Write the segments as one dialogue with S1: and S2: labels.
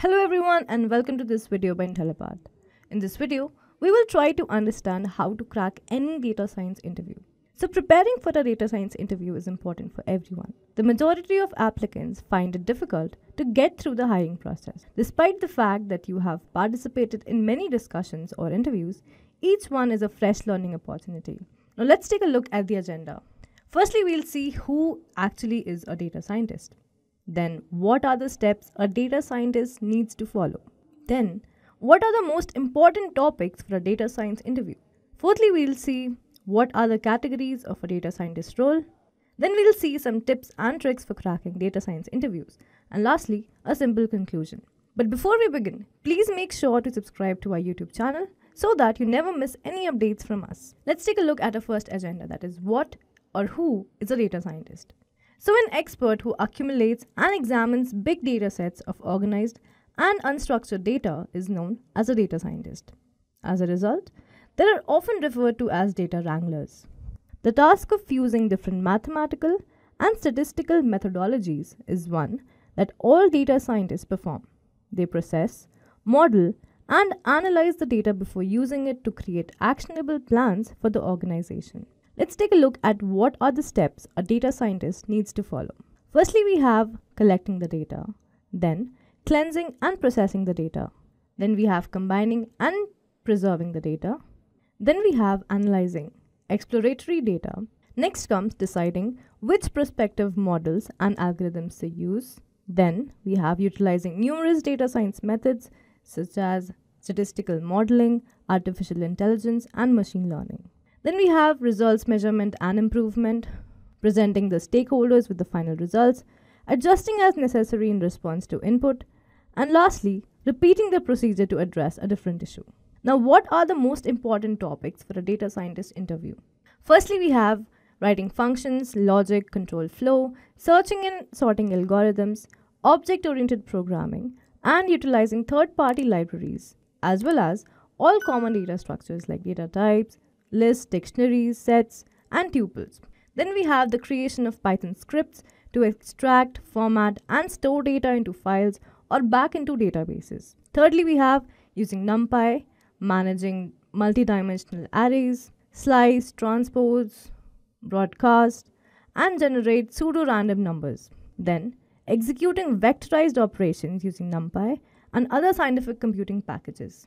S1: Hello everyone and welcome to this video by Intellipaat. In this video, we will try to understand how to crack any data science interview. So preparing for a data science interview is important for everyone. The majority of applicants find it difficult to get through the hiring process. Despite the fact that you have participated in many discussions or interviews, each one is a fresh learning opportunity. Now let's take a look at the agenda. Firstly, we'll see who actually is a data scientist. Then, what are the steps a data scientist needs to follow? Then, what are the most important topics for a data science interview? Fourthly, we'll see what are the categories of a data scientist role. Then, we'll see some tips and tricks for cracking data science interviews. And lastly, a simple conclusion. But before we begin, please make sure to subscribe to our YouTube channel so that you never miss any updates from us. Let's take a look at our first agenda that is, what or who is a data scientist? So, an expert who accumulates and examines big data sets of organized and unstructured data is known as a data scientist. As a result, they are often referred to as data wranglers. The task of fusing different mathematical and statistical methodologies is one that all data scientists perform. They process, model, and analyze the data before using it to create actionable plans for the organization. Let's take a look at what are the steps a data scientist needs to follow. Firstly, we have collecting the data, then cleansing and processing the data, then we have combining and preserving the data, then we have analyzing exploratory data. Next comes deciding which prospective models and algorithms to use. Then we have utilizing numerous data science methods such as statistical modeling, artificial intelligence, and machine learning. Then we have results measurement and improvement, presenting the stakeholders with the final results, adjusting as necessary in response to input, and lastly, repeating the procedure to address a different issue. Now, what are the most important topics for a data scientist interview? Firstly, we have writing functions, logic, control flow, searching and sorting algorithms, object oriented programming, and utilizing third party libraries, as well as all common data structures like data types, lists, dictionaries, sets, and tuples. Then we have the creation of Python scripts to extract, format, and store data into files or back into databases. Thirdly, we have using NumPy, managing multidimensional arrays, slice, transpose, broadcast, and generate pseudo random numbers. Then, executing vectorized operations using NumPy and other scientific computing packages.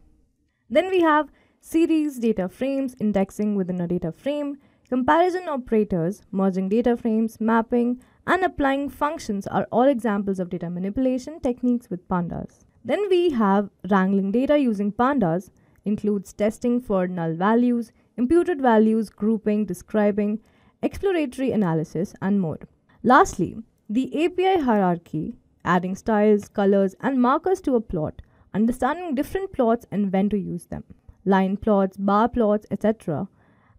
S1: Then we have series data frames, indexing within a data frame, comparison operators, merging data frames, mapping, and applying functions are all examples of data manipulation techniques with pandas. Then we have wrangling data using pandas, includes testing for null values, imputed values, grouping, describing, exploratory analysis, and more. Lastly, the API hierarchy, adding styles, colors, and markers to a plot, understanding different plots and when to use them line plots, bar plots, etc.,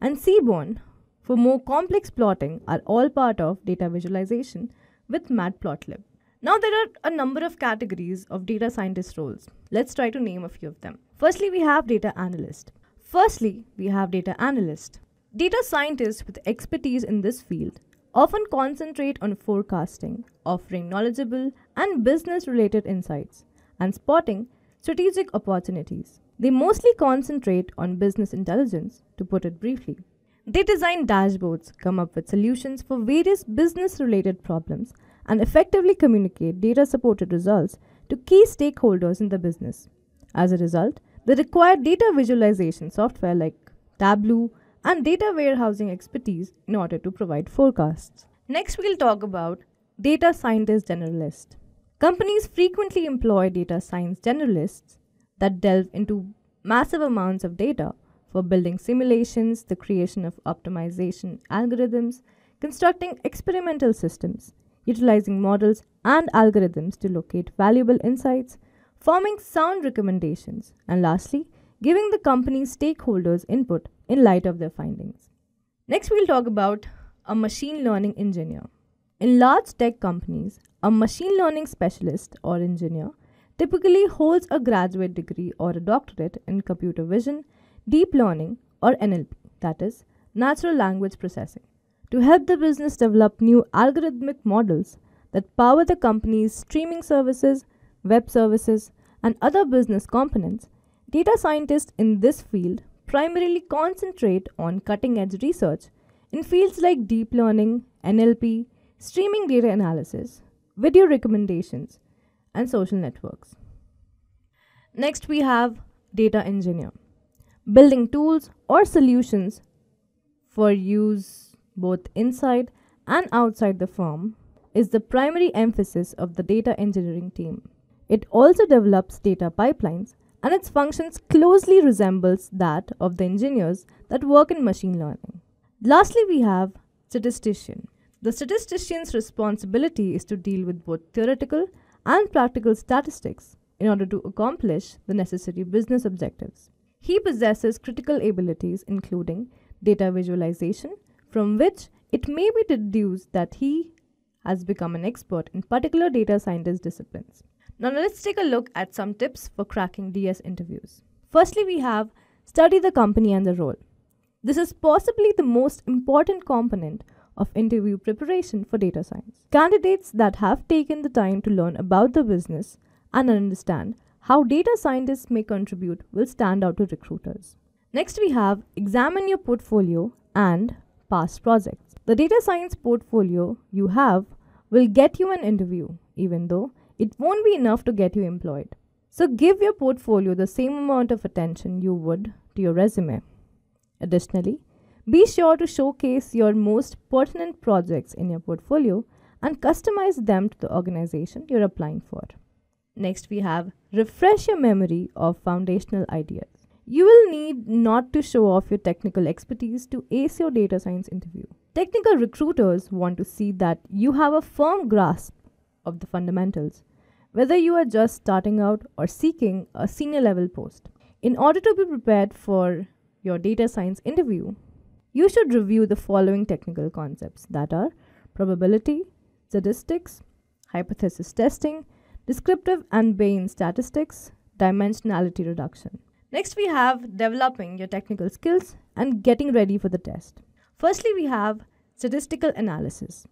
S1: and Seaborn for more complex plotting are all part of data visualization with Matplotlib. Now, there are a number of categories of data scientist roles. Let's try to name a few of them. Firstly, we have data analyst. Firstly, we have data analyst. Data scientists with expertise in this field often concentrate on forecasting, offering knowledgeable and business related insights, and spotting strategic opportunities. They mostly concentrate on business intelligence, to put it briefly. They design dashboards, come up with solutions for various business related problems, and effectively communicate data supported results to key stakeholders in the business. As a result, they require data visualization software like Tableau and data warehousing expertise in order to provide forecasts. Next, we'll talk about data scientist generalists. Companies frequently employ data science generalists that delve into massive amounts of data for building simulations, the creation of optimization algorithms, constructing experimental systems, utilizing models and algorithms to locate valuable insights, forming sound recommendations, and lastly, giving the company's stakeholders input in light of their findings. Next, we'll talk about a machine learning engineer. In large tech companies, a machine learning specialist or engineer typically holds a graduate degree or a doctorate in computer vision, deep learning, or NLP, that is, natural language processing, to help the business develop new algorithmic models that power the company's streaming services, web services, and other business components, data scientists in this field primarily concentrate on cutting edge research in fields like deep learning, NLP, streaming data analysis, video recommendations, and social networks. Next, we have data engineer, building tools or solutions for use both inside and outside the firm is the primary emphasis of the data engineering team. It also develops data pipelines and its functions closely resembles that of the engineers that work in machine learning. Lastly, we have statistician. The statistician's responsibility is to deal with both theoretical and practical statistics in order to accomplish the necessary business objectives. He possesses critical abilities including data visualization, from which it may be deduced that he has become an expert in particular data scientist disciplines. Now let's take a look at some tips for cracking DS interviews. Firstly, we have study the company and the role. This is possibly the most important component of interview preparation for data science. Candidates that have taken the time to learn about the business and understand how data scientists may contribute will stand out to recruiters. Next, we have examine your portfolio and past projects. The data science portfolio you have will get you an interview, even though it won't be enough to get you employed. So, give your portfolio the same amount of attention you would to your resume. Additionally, be sure to showcase your most pertinent projects in your portfolio and customize them to the organization you're applying for. Next, we have refresh your memory of foundational ideas. You will need not to show off your technical expertise to ace your data science interview. Technical recruiters want to see that you have a firm grasp of the fundamentals, whether you are just starting out or seeking a senior level post. In order to be prepared for your data science interview, you should review the following technical concepts that are probability, statistics, hypothesis testing, descriptive and Bayesian statistics, dimensionality reduction. Next, we have developing your technical skills and getting ready for the test. Firstly, we have statistical analysis.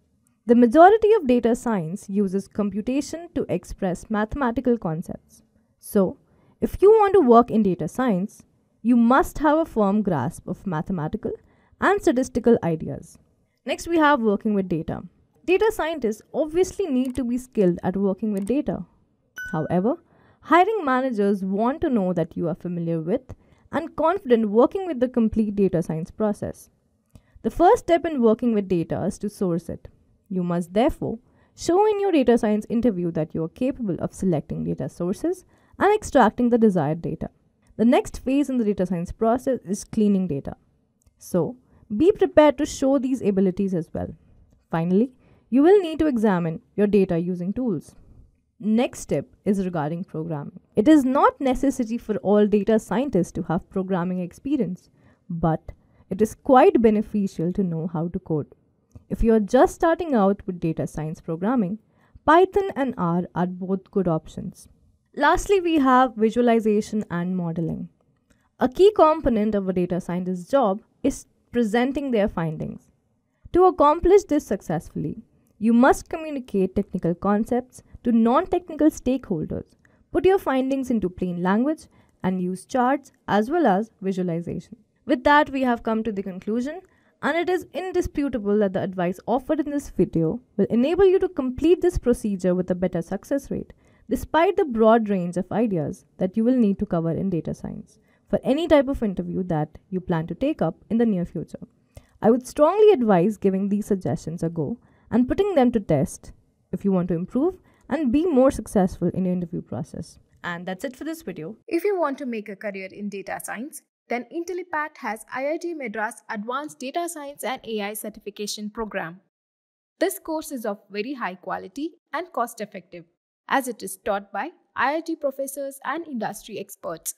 S1: The majority of data science uses computation to express mathematical concepts. So, if you want to work in data science, you must have a firm grasp of mathematical and statistical ideas. Next, we have working with data. Data scientists obviously need to be skilled at working with data. However, Hiring managers want to know that you are familiar with and confident working with the complete data science process. The first step in working with data is to source it. You must therefore show in your data science interview that you are capable of selecting data sources and extracting the desired data. The next phase in the data science process is cleaning data. So, be prepared to show these abilities as well. Finally, you will need to examine your data using tools. Next step is regarding programming. It is not necessary for all data scientists to have programming experience, but it is quite beneficial to know how to code. If you are just starting out with data science programming, Python and R are both good options. Lastly, we have visualization and modeling. A key component of a data scientist's job is presenting their findings. To accomplish this successfully, you must communicate technical concepts to non technical stakeholders. Put your findings into plain language and use charts as well as visualization. With that, we have come to the conclusion, and it is indisputable that the advice offered in this video will enable you to complete this procedure with a better success rate, despite the broad range of ideas that you will need to cover in data science for any type of interview that you plan to take up in the near future. I would strongly advise giving these suggestions a go and putting them to test if you want to improve and be more successful in your interview process. And that's it for this video.
S2: If you want to make a career in data science, then Intellipaat has IIT Madras Advanced Data Science and AI Certification Program. This course is of very high quality and cost effective as it is taught by IIT professors and industry experts.